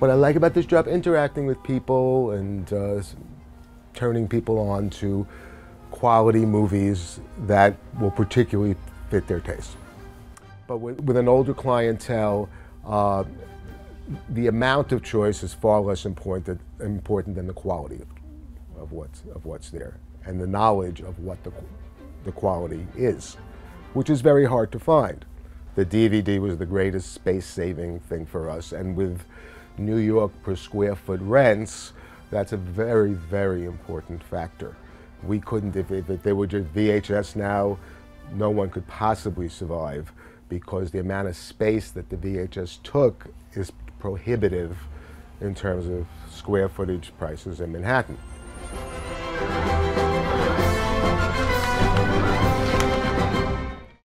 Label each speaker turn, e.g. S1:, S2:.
S1: what I like about this job, interacting with people and uh, turning people on to quality movies that will particularly fit their taste. But with, with an older clientele, uh, the amount of choice is far less important, important than the quality of, of, what's, of what's there and the knowledge of what the, the quality is, which is very hard to find. The DVD was the greatest space-saving thing for us, and with New York per square foot rents, that's a very, very important factor. We couldn't, if, if, they were just VHS now, no one could possibly survive because the amount of space that the VHS took is prohibitive in terms of square footage prices in Manhattan.